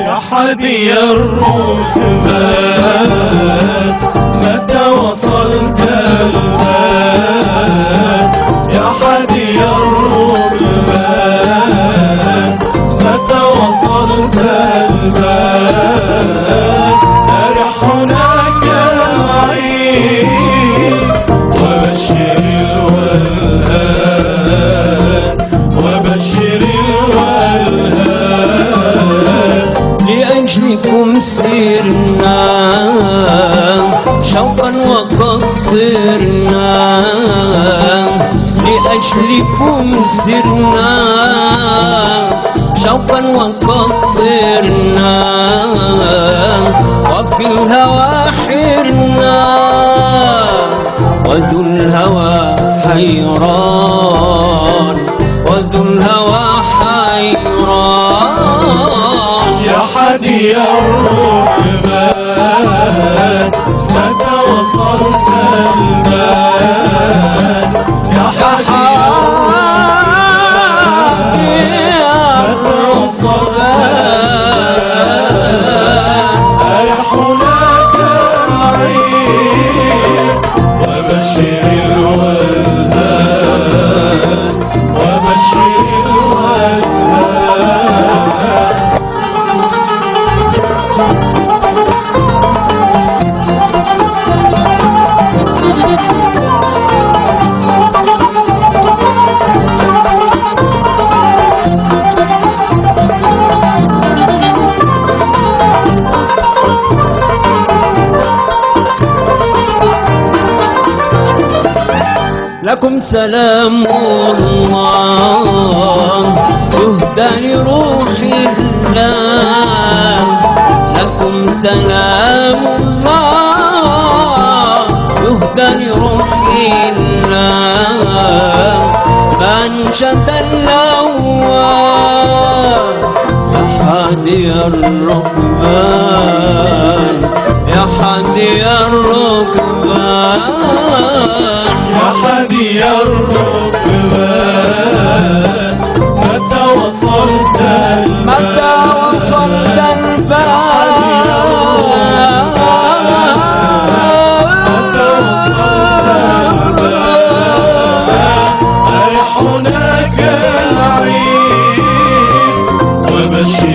يا حدي الركبان متى لأجلكم سرنا شوقا وقدرنا لأجلكم سرنا شوقا وقدرنا وفي الهوى حرنا وذو الهوى حيران الركبان لكم سلام الله يهدى لروح الله. لكم سلام الله. يهدى لروح الله. منشد الأول. يا حادي الركبان. يا حادي الركبان. متى وصلت متى وصلت أرح هناك العيس وبشر